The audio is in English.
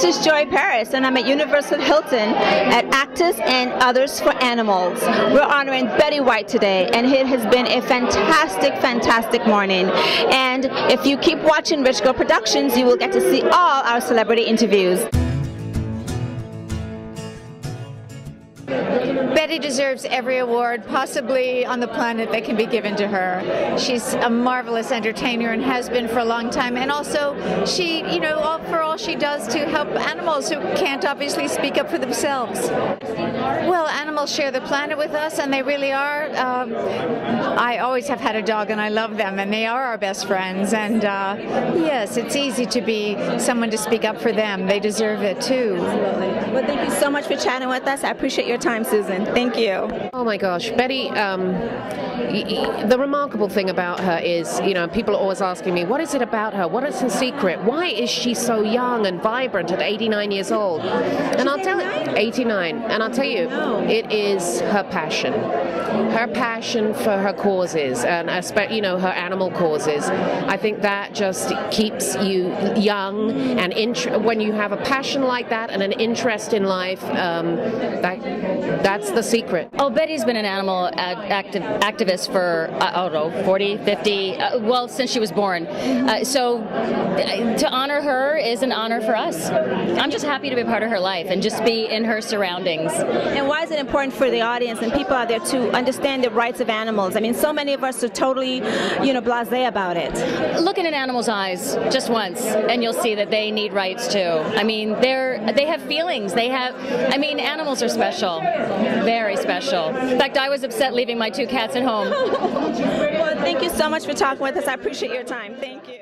This is Joy Paris, and I'm at Universal Hilton at Actors and Others for Animals. We're honoring Betty White today, and it has been a fantastic, fantastic morning. And if you keep watching Rich Girl Productions, you will get to see all our celebrity interviews. Betty deserves every award possibly on the planet that can be given to her. She's a marvelous entertainer and has been for a long time. And also, she, you know, all, for all she does to help animals who can't obviously speak up for themselves. Well, animals share the planet with us, and they really are. Um, I always have had a dog, and I love them, and they are our best friends. And uh, yes, it's easy to be someone to speak up for them. They deserve it too. Absolutely. Well, thank you so much for chatting with us. I appreciate your time, Susan. Thank you. Oh my gosh, Betty. Um, the remarkable thing about her is, you know, people are always asking me, what is it about her? What is her secret? Why is she so young and vibrant at 89 years old? And I'll tell you, 89. And I'll tell you, it is her passion. Her passion for her causes, and you know her animal causes. I think that just keeps you young, and int- when you have a passion like that and an interest in life, um, that that's the secret. Oh, Betty's been an animal active, activist for, uh, I don't know, 40, 50, uh, well, since she was born. Uh, so uh, to honor her is an honor for us. I'm just happy to be part of her life and just be in her surroundings. And why is it important for the audience and people out there to understand the rights of animals? I mean, so many of us are totally, you know, blasé about it. Look in an animal's eyes just once, and you'll see that they need rights too. I mean, they're they have feelings. They have. I mean, animals are special. Very special. In fact, I was upset leaving my two cats at home. well, thank you so much for talking with us. I appreciate your time. Thank you.